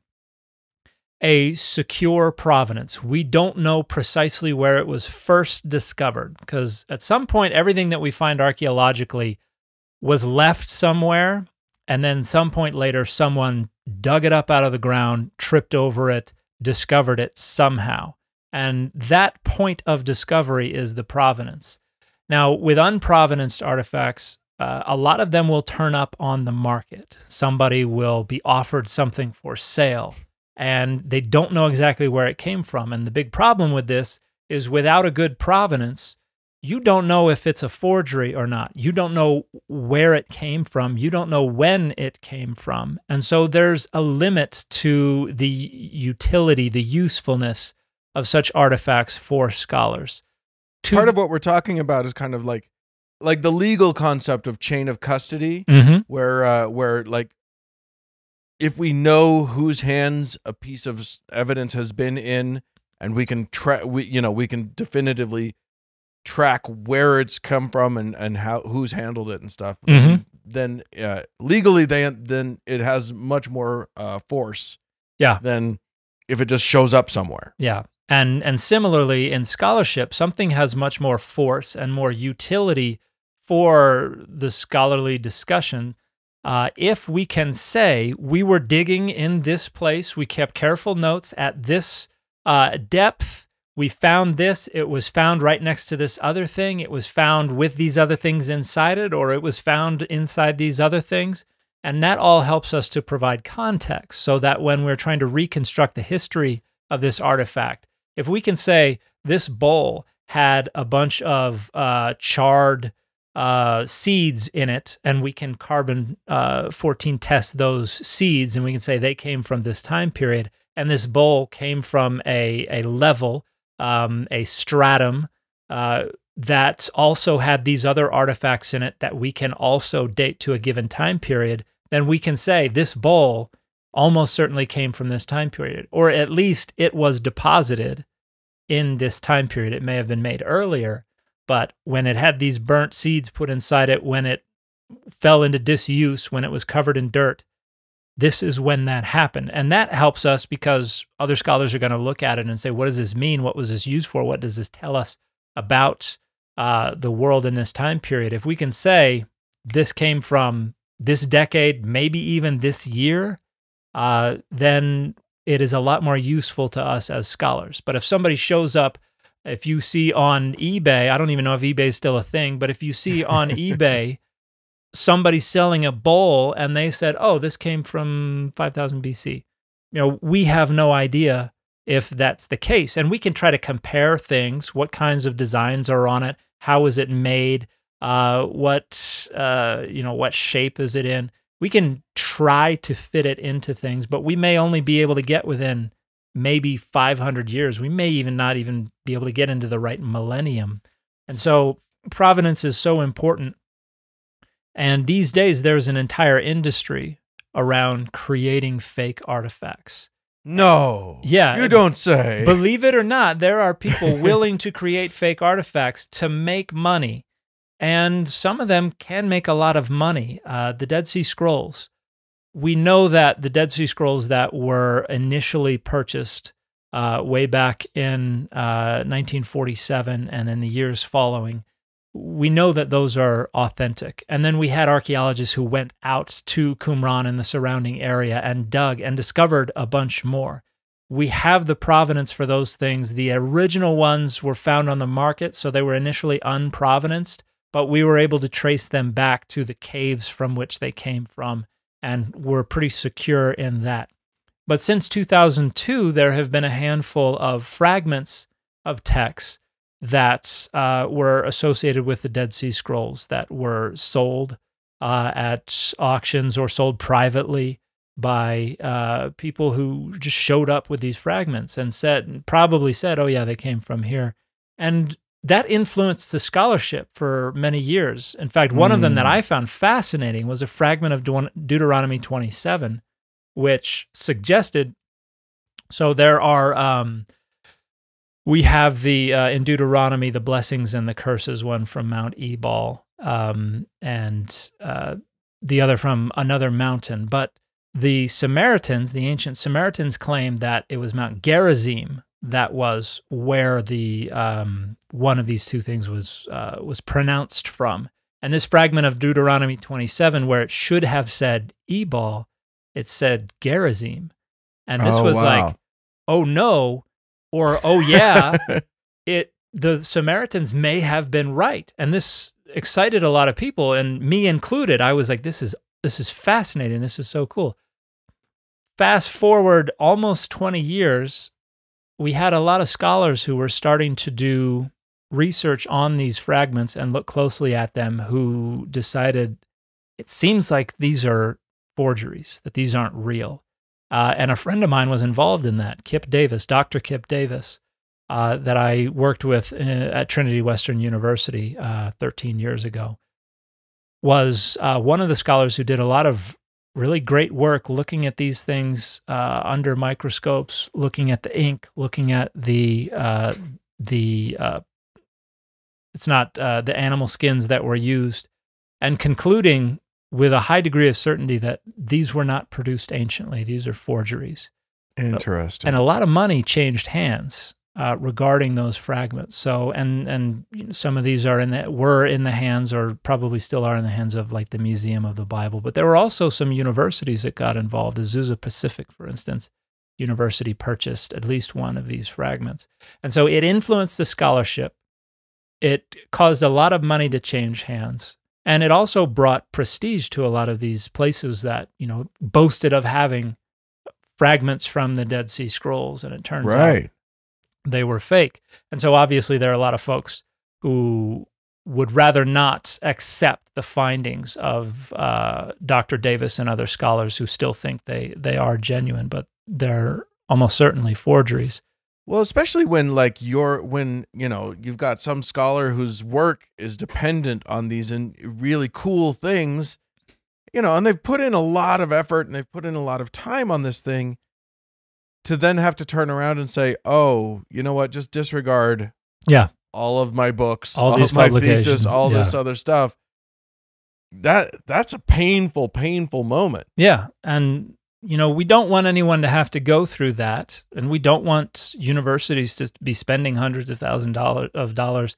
a secure provenance. We don't know precisely where it was first discovered because at some point, everything that we find archaeologically was left somewhere. And then some point later, someone dug it up out of the ground, tripped over it, discovered it somehow. And that point of discovery is the provenance. Now, with unprovenanced artifacts, uh, a lot of them will turn up on the market. Somebody will be offered something for sale and they don't know exactly where it came from. And the big problem with this is without a good provenance, you don't know if it's a forgery or not. You don't know where it came from. You don't know when it came from. And so there's a limit to the utility, the usefulness of such artifacts for scholars. To Part of what we're talking about is kind of like like the legal concept of chain of custody. Mhm. where uh where like if we know whose hands a piece of evidence has been in and we can track we you know we can definitively track where it's come from and and how who's handled it and stuff Mhm. then uh, legally they then it has much more uh force Yeah. than if it just shows up somewhere Yeah. And and similarly in scholarship, something has much more force and more utility for the scholarly discussion. Uh, if we can say we were digging in this place, we kept careful notes at this uh, depth, we found this, it was found right next to this other thing, it was found with these other things inside it, or it was found inside these other things. And that all helps us to provide context so that when we're trying to reconstruct the history of this artifact, if we can say this bowl had a bunch of uh, charred uh, seeds in it, and we can carbon uh, 14 test those seeds, and we can say they came from this time period, and this bowl came from a, a level, um, a stratum uh, that also had these other artifacts in it that we can also date to a given time period, then we can say this bowl almost certainly came from this time period, or at least it was deposited in this time period. It may have been made earlier, but when it had these burnt seeds put inside it, when it fell into disuse, when it was covered in dirt, this is when that happened. And that helps us because other scholars are going to look at it and say, what does this mean? What was this used for? What does this tell us about uh, the world in this time period? If we can say this came from this decade, maybe even this year, uh, then it is a lot more useful to us as scholars. But if somebody shows up, if you see on eBay, I don't even know if eBay is still a thing, but if you see (laughs) on eBay somebody selling a bowl and they said, oh, this came from 5000 BC, you know, we have no idea if that's the case. And we can try to compare things. What kinds of designs are on it? How is it made? Uh, what, uh, you know, what shape is it in? we can try to fit it into things, but we may only be able to get within maybe 500 years. We may even not even be able to get into the right millennium. And so provenance is so important. And these days, there's an entire industry around creating fake artifacts. no Yeah, you don't say Believe it or not, there are people (laughs) willing to create fake artifacts to make money. And some of them can make a lot of money. Uh, the Dead Sea Scrolls we know that the Dead Sea Scrolls that were initially purchased uh, way back in uh, 1947 and in the years following, we know that those are authentic. And then we had archaeologists who went out to Qumran and the surrounding area and dug and discovered a bunch more. We have the provenance for those things. The original ones were found on the market, so they were initially unprovenanced, but we were able to trace them back to the caves from which they came from and were pretty secure in that. But since 2002, there have been a handful of fragments of texts that uh, were associated with the Dead Sea Scrolls that were sold uh, at auctions or sold privately by uh, people who just showed up with these fragments and said, probably said, oh, yeah, they came from here. And that influenced the scholarship for many years. In fact, one mm. of them that hmm. I found fascinating was a fragment of De- Deuteronomy 27, which suggested so there are, um, we have the, uh, in Deuteronomy, the blessings and the curses, one from Mount Ebal um, and uh, the other from another mountain. But the Samaritans, the ancient Samaritans, claimed that it was Mount Gerizim that was where the um, one of these two things was uh, was pronounced from. And this fragment of Deuteronomy 27, where it should have said Ebal, it said Gerizim. And this oh, was wow. like, oh no, or oh yeah, (laughs) it the Samaritans may have been right. And this excited a lot of people, and me included. I was like, this is this is fascinating. This is so cool. Fast forward almost 20 years, we had a lot of scholars who were starting to do research on these fragments and look closely at them who decided it seems like these are forgeries, that these aren't real. Uh, and a friend of mine was involved in that, Kip Davis, Dr. Kip Davis, uh, that I worked with uh, at Trinity Western University uh, 13 years ago, was uh, one of the scholars who did a lot of really great work looking at these things uh, under microscopes, looking at the ink, looking at the uh, the uh, it's not uh, the animal skins that were used, and concluding with a high degree of certainty that these were not produced anciently; these are forgeries. Interesting. And a lot of money changed hands uh, regarding those fragments. So, and and some of these are in the were in the hands, or probably still are in the hands of like the Museum of the Bible. But there were also some universities that got involved. Azusa Pacific, for instance, university purchased at least one of these fragments, and so it influenced the scholarship. It caused a lot of money to change hands. And it also brought prestige to a lot of these places that, you know, boasted of having fragments from the Dead Sea Scrolls. And it turns right. out they were fake. And so obviously there are a lot of folks who would rather not accept the findings of uh, Dr. Davis and other scholars who still think they they are genuine, but they're almost certainly forgeries. Well, especially when like you're when you know you've got some scholar whose work is dependent on these and really cool things, you know, and they've put in a lot of effort and they've put in a lot of time on this thing, to then have to turn around and say, "Oh, you know what? Just disregard yeah all of my books, all, all these my thesis, all yeah. this other stuff." That that's a painful, painful moment. Yeah, and you know we don't want anyone to have to go through that, and we don't want universities to be spending hundreds of thousand dollars of dollars.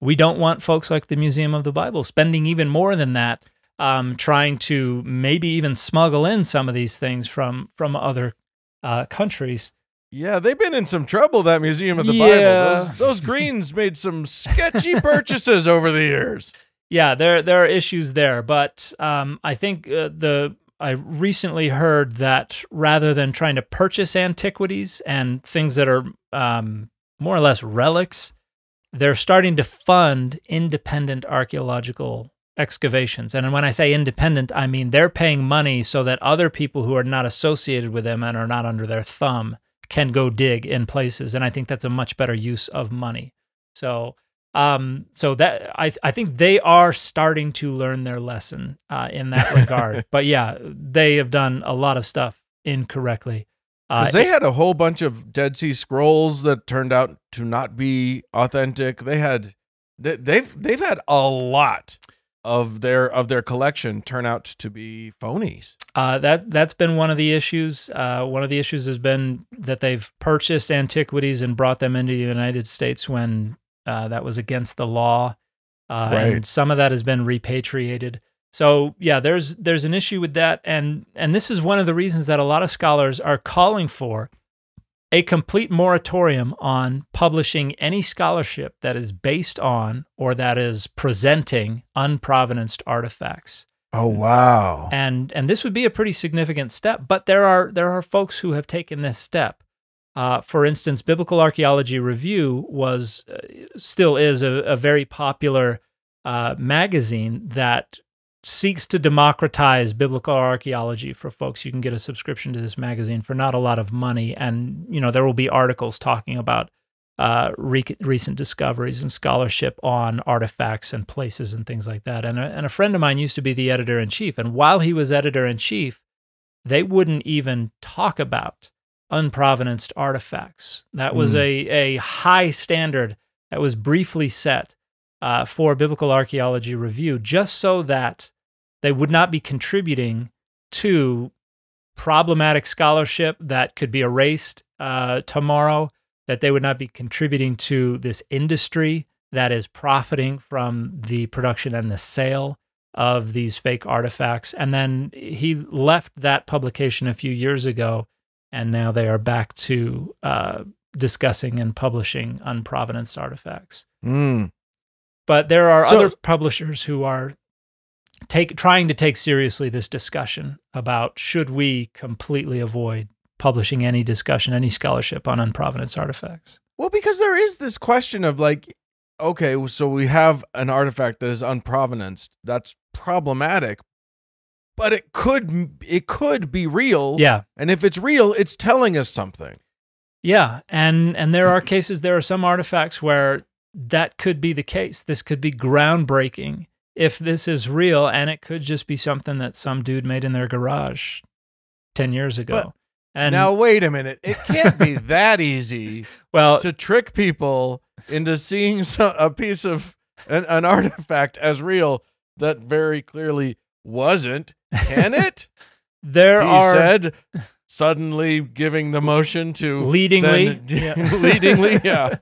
We don't want folks like the Museum of the Bible spending even more than that, um, trying to maybe even smuggle in some of these things from from other uh, countries. Yeah, they've been in some trouble. That Museum of the yeah. Bible. Those, those Greens made some sketchy (laughs) purchases over the years. Yeah, there there are issues there, but um, I think uh, the I recently heard that rather than trying to purchase antiquities and things that are um, more or less relics, they're starting to fund independent archaeological excavations. And when I say independent, I mean they're paying money so that other people who are not associated with them and are not under their thumb can go dig in places. And I think that's a much better use of money. So, um, so that I I think they are starting to learn their lesson uh, in that (laughs) regard. but yeah, they have done a lot of stuff incorrectly. Because uh, they had a whole bunch of Dead Sea Scrolls that turned out to not be authentic. They had they, they've they've had a lot of their of their collection turn out to be phonies. Uh, that that's been one of the issues. Uh, one of the issues has been that they've purchased antiquities and brought them into the United States when uh, that was against the law, uh, Right. and some of that has been repatriated. So yeah, there's there's an issue with that, and and this is one of the reasons that a lot of scholars are calling for a complete moratorium on publishing any scholarship that is based on or that is presenting unprovenanced artifacts Oh wow. and and this would be a pretty significant step. But there are there are folks who have taken this step. Uh, for instance, Biblical Archaeology Review was uh, still is a, a very popular uh, magazine that seeks to democratize biblical archaeology for folks. You can get a subscription to this magazine for not a lot of money, and you know there will be articles talking about uh, re- recent discoveries and scholarship on artifacts and places and things like that. And a, and a friend of mine used to be the editor in chief, and while he was editor in chief, they wouldn't even talk about unprovenanced artifacts. That was Mm. a a high standard that was briefly set uh, for Biblical Archaeology Review, just so that they would not be contributing to problematic scholarship that could be erased uh, tomorrow, that they would not be contributing to this industry that is profiting from the production and the sale of these fake artifacts. And then he left that publication a few years ago, and now they are back to uh, discussing and publishing unprovenanced artifacts. Mm. But there are So- other publishers who are take trying to take seriously this discussion about should we completely avoid publishing any discussion, any scholarship on unprovenance artifacts. Well, because there is this question of like, okay, so we have an artifact that is unprovenanced. That's problematic, but it could it could be real. Yeah. and if it's real, it's telling us something. Yeah, and and there are cases there are some artifacts where that could be the case. This could be groundbreaking if this is real and it could just be something that some dude made in their garage 10 years ago. But and now, wait a minute. It can't be (laughs) that easy well, to trick people into seeing a piece of an, an artifact as real that very clearly wasn't. Can it? (laughs) there he are said, suddenly giving the motion to leadingly then- yeah. (laughs) leadingly, yeah.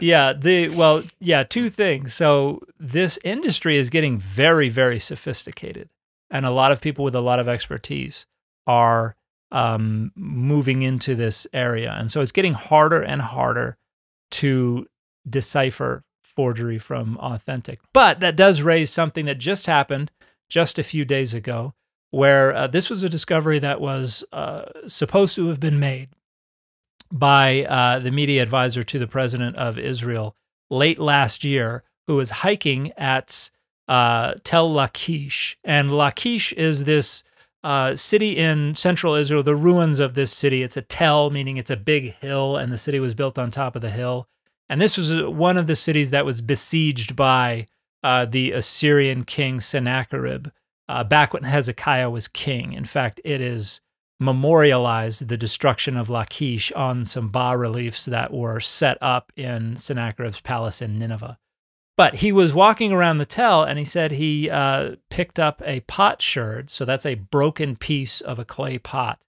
Yeah the well yeah two things. So this industry is getting very very sophisticated and a lot of people with a lot of expertise are um, moving into this area. And so it's getting harder and harder to decipher forgery from authentic. But that does raise something that just happened just a few days ago where uh, this was a discovery that was uh, supposed to have been made by uh, the media advisor to the president of Israel late last year, who was hiking at uh, Tel Lachish. And Lachish is this uh, city in central Israel, the ruins of this city. It's a tell, meaning it's a big hill, and the city was built on top of the hill. And this was uh, one of the cities that was besieged by uh, the Assyrian king Sennacherib uh, back when Hezekiah was king. In fact, it is memorialized the destruction of Lachish on some bas reliefs that were set up in Sennacherib's palace in Nineveh. But he was walking around the tell and he said he uh, picked up a pot potsherd, so that's a broken piece of a clay pot,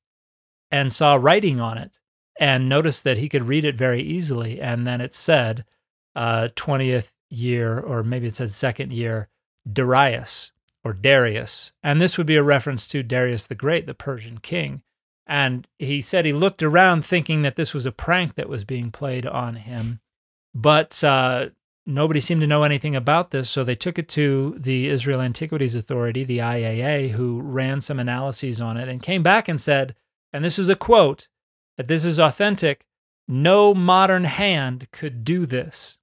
and saw writing on it and noticed that he could read it very easily. And then it said, uh, 20th year, or maybe it said second year, Darius or Darius. And this would be a reference to Darius the Great, the Persian king. And he said he looked around thinking that this was a prank that was being played on him. But uh, nobody seemed to know anything about this. So they took it to the Israel Antiquities Authority, the IAA, who ran some analyses on it and came back and said, and this is a quote, that this is authentic. No modern hand could do this,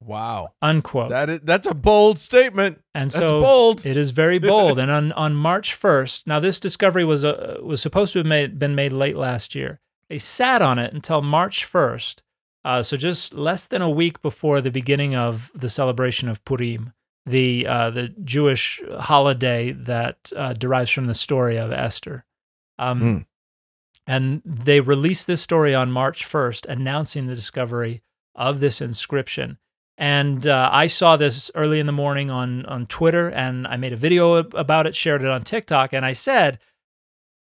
Wow. unquote. That is, that's a bold statement. and That's so bold. it is very (laughs) bold. and on, on March 1st, now this discovery was uh, was supposed to have made, been made late last year. They sat on it until March 1st, uh, so just less than a week before the beginning of the celebration of Purim, the uh, the Jewish holiday that uh, derives from the story of Esther. Um, Hmm. And they released this story on March 1st, announcing the discovery of this inscription. And uh, I saw this early in the morning on on Twitter, and I made a video about it, shared it on TikTok, and I said,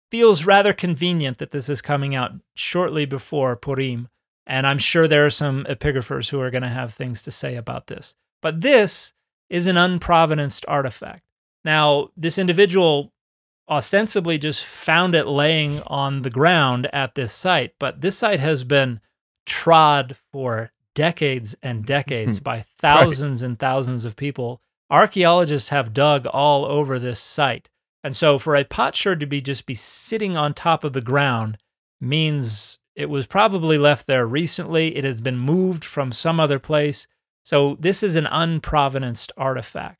feels rather convenient that this is coming out shortly before Purim, and I'm sure there are some epigraphers who are going to have things to say about this. But this is an unprovenanced artifact. Now, this individual ostensibly just found it laying on the ground at this site, but this site has been trod for decades and decades by thousands right. and thousands of people. Archaeologists have dug all over this site. And so for a potsherd to be just be sitting on top of the ground means it was probably left there recently. It has been moved from some other place. So this is an unprovenanced artifact.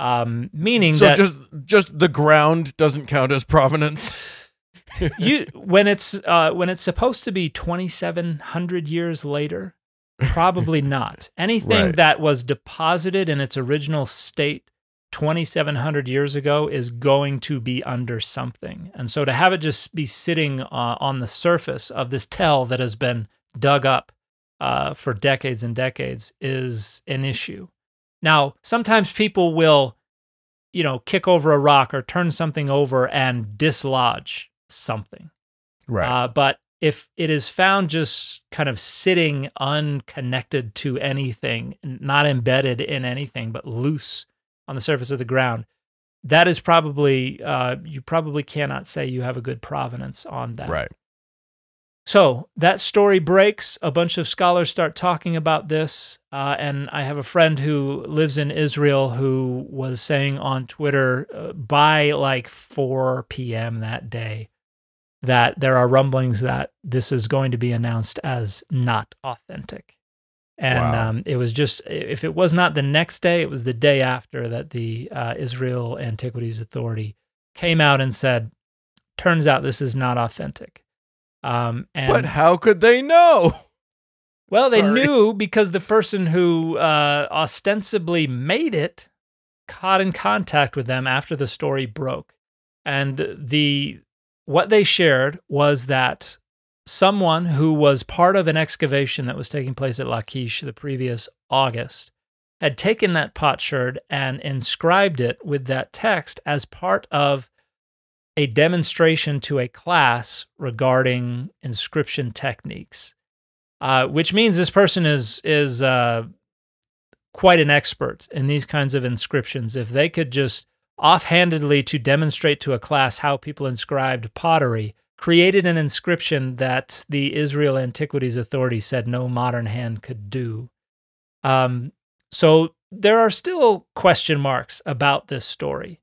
Um, meaning so that just just the ground doesn't count as provenance. (laughs) you when it's uh, when it's supposed to be 2700 years later Probably not. (laughs) Anything right. that was deposited in its original state 2,700 years ago is going to be under something. And so to have it just be sitting uh, on the surface of this tell that has been dug up uh, for decades and decades is an issue. Now, sometimes people will, you know, kick over a rock or turn something over and dislodge something. Right. Uh, but if it is found just kind of sitting unconnected to anything, not embedded in anything, but loose on the surface of the ground, that is probably, uh, you probably cannot say you have a good provenance on that. Right. So that story breaks. A bunch of scholars start talking about this. Uh, and I have a friend who lives in Israel who was saying on Twitter uh, by like 4 p.m. that day that there are rumblings that this is going to be announced as not authentic. And wow. um, it was just, if it was not the next day, it was the day after that the uh, Israel Antiquities Authority came out and said, turns out this is not authentic. Um, and, but how could they know? (laughs) Well, they Sorry. knew because the person who uh, ostensibly made it caught in contact with them after the story broke. And the what they shared was that someone who was part of an excavation that was taking place at Lachish the previous August had taken that potsherd and inscribed it with that text as part of a demonstration to a class regarding inscription techniques, uh, which means this person is is uh, quite an expert in these kinds of inscriptions. If they could just offhandedly to demonstrate to a class how people inscribed pottery, created an inscription that the Israel Antiquities Authority said no modern hand could do. Um, so there are still question marks about this story.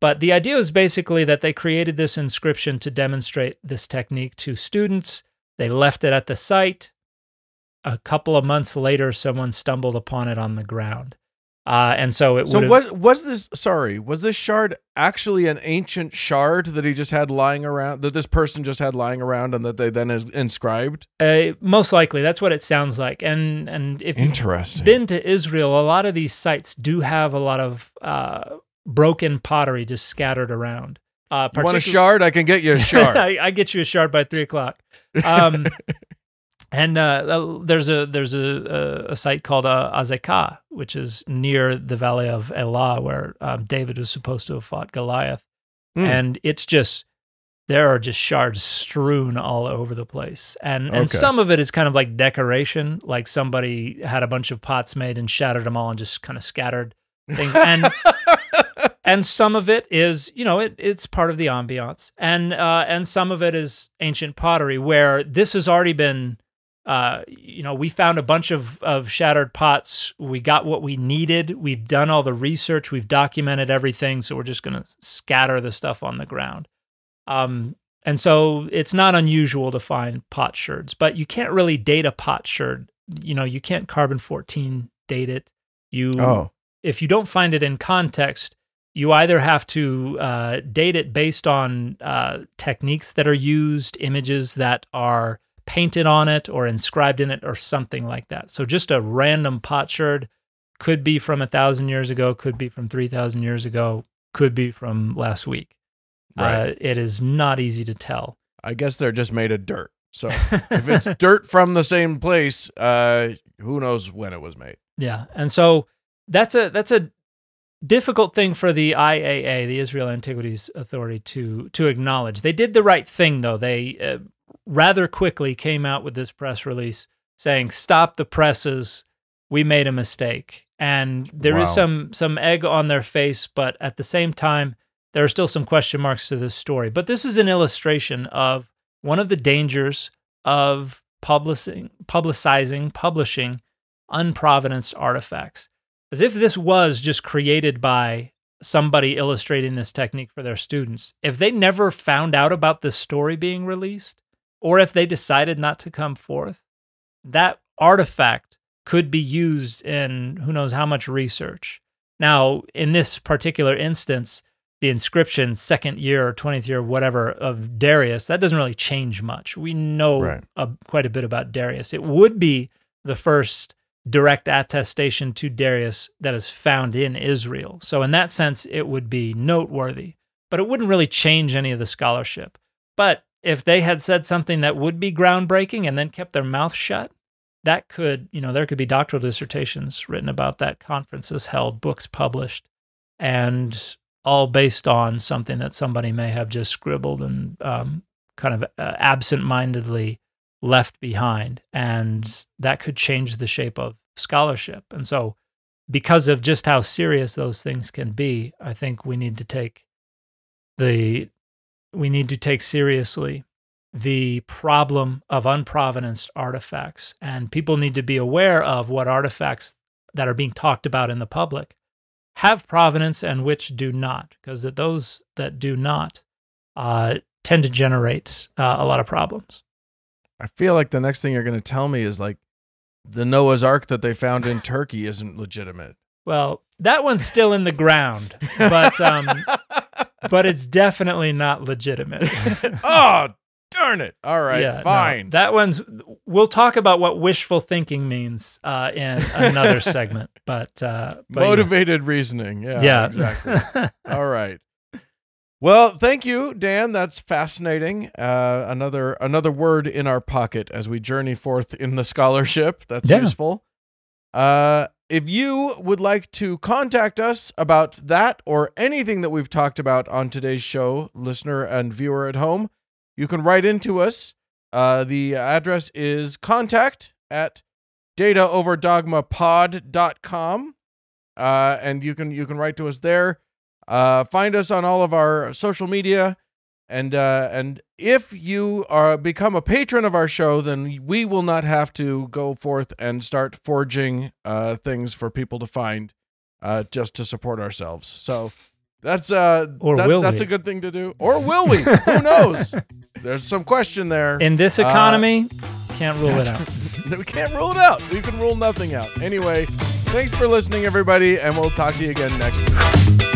But the idea is basically that they created this inscription to demonstrate this technique to students. They left it at the site. A couple of months later, someone stumbled upon it on the ground. Uh, and so it so was was this sorry was this shard actually an ancient shard that he just had lying around that this person just had lying around and that they then inscribed? Uh, most likely that's what it sounds like. And and if interesting. you've been to Israel a lot of these sites do have a lot of uh, broken pottery just scattered around. Uh, want a shard? I can get you a (laughs) shard. I, I, get you a shard by three o'clock. Um, (laughs) and uh, there's a there's a, a, a site called uh, Azekah, which is near the valley of Elah, where um, David was supposed to have fought Goliath, mm. and it's just there are just shards strewn all over the place, and and okay. some of it is kind of like decoration, like somebody had a bunch of pots made and shattered them all and just kind of scattered things, (laughs) and and some of it is you know it, it's part of the ambiance, and uh, and some of it is ancient pottery where this has already been uh, you know, we found a bunch of, of shattered pots. We got what we needed. We've done all the research. We've documented everything. So we're just going to scatter the stuff on the ground. Um, and so it's not unusual to find pot potsherds, but you can't really date a pot potsherd. You know, you can't carbon 14 date it. You, oh. if you don't find it in context, you either have to uh, date it based on uh, techniques that are used, images that are painted on it or inscribed in it or something like that. So just a random potsherd could be from a thousand years ago, could be from 3,000 years ago, could be from last week. Right. Uh, it is not easy to tell. I guess they're just made of dirt. So (laughs) if it's dirt from the same place, uh, who knows when it was made? Yeah, and so that's a that's a difficult thing for the IAA, the Israel Antiquities Authority, to to acknowledge. They did the right thing, though. They uh, rather quickly came out with this press release saying, "Stop the presses. We made a mistake." And there is Wow. some some egg on their face, but at the same time, there are still some question marks to this story. But this is an illustration of one of the dangers of publishing, publicizing, publishing unprovenanced artifacts. As if this was just created by somebody illustrating this technique for their students. If they never found out about this story being released, or if they decided not to come forth, that artifact could be used in who knows how much research. Now, in this particular instance, the inscription second year or 20th year, whatever, of Darius, that doesn't really change much. We know Right. a, quite a bit about Darius. It would be the first direct attestation to Darius that is found in Israel. So, in that sense, it would be noteworthy, but it wouldn't really change any of the scholarship. But if they had said something that would be groundbreaking and then kept their mouth shut, that could, you know, there could be doctoral dissertations written about that, conferences held, books published, and all based on something that somebody may have just scribbled and um, kind of uh, absent-mindedly left behind, and that could change the shape of scholarship. And so, because of just how serious those things can be, I think we need to take the we need to take seriously the problem of unprovenanced artifacts, and people need to be aware of what artifacts that are being talked about in the public have provenance and which do not, because that those that do not uh, tend to generate uh, a lot of problems. I feel like the next thing you're going to tell me is like the Noah's Ark that they found in Turkey isn't legitimate. Well, that one's still in the ground, but um, (laughs) but it's definitely not legitimate. (laughs) oh, darn it. All right, Yeah, no, fine. that one's. We'll talk about what wishful thinking means uh, in another (laughs) segment, but, uh, but yeah. Motivated reasoning. Yeah, Yeah, exactly. (laughs) All right. Well, thank you, Dan. That's fascinating. Uh, another another word in our pocket as we journey forth in the scholarship. That's Yeah. useful. Uh, if you would like to contact us about that or anything that we've talked about on today's show, listener and viewer at home, you can write into us. Uh, the address is contact at dataoverdogmapod.com. Uh, and you can you can write to us there. Uh, find us on all of our social media, and uh, and if you are become a patron of our show, then we will not have to go forth and start forging uh, things for people to find, uh, just to support ourselves. So that's uh, Or that- will that's we? a good thing to do, or will we? Who knows? (laughs) There's some question there. in this Uh, economy, can't rule it (laughs) out. (laughs) we can't rule it out. We can rule nothing out. Anyway, thanks for listening, everybody, and we'll talk to you again next week.